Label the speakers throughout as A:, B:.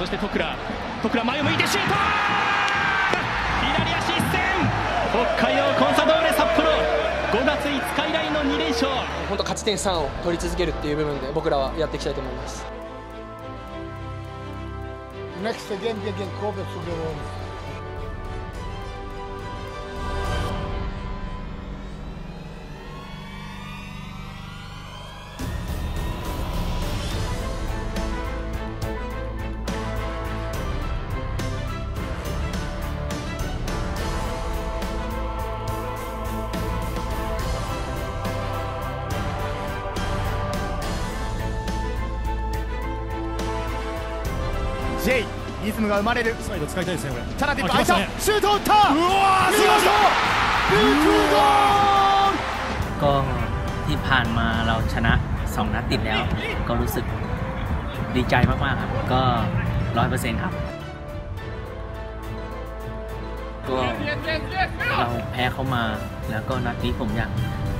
A: そして徳倉徳倉前を向いてシュート。左足一閃。北海道コンサドーレ札幌。5月5日以来の2連勝。
B: 本当勝ち点3を取り続けるっていう部分で僕らはやっていきたいと思います。
C: Next again against Kobe Sugawara.
D: ジ ェイリズムが生まれる
E: サイド使いたいですねこれ
D: チャナティップ空い
E: あ来ましたね
D: たシュートを打ったうわー見事ループゴール
F: ก็ที่ผ่านมาเราชนะ 2 นัดติดแล้ว ก็รู้สึกดีใจมาก ๆ ครับ ก็ร้อยเปอร์เซ็นต์ครับ ก็เราแพ้เข้ามา แล้วก็นัดนี้ผมอยาก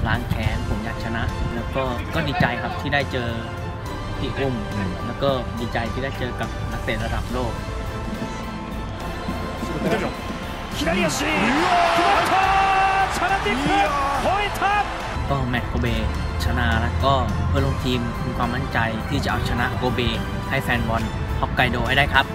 F: ล้างแค้นผมอยากชนะ แล้วก็ก็ดีใจครับที่ได้เจอ พี่อุ้มแล้วก็ดีใจที่ได้เจอกับนักเตะระดับโลกก็แมตโกเบชนะแล้วก็เพื่อลงทีมมีความมั่นใจที่จะเอาชนะโกเบให้แฟนบอลฮอกไกโดให้ได้ครับ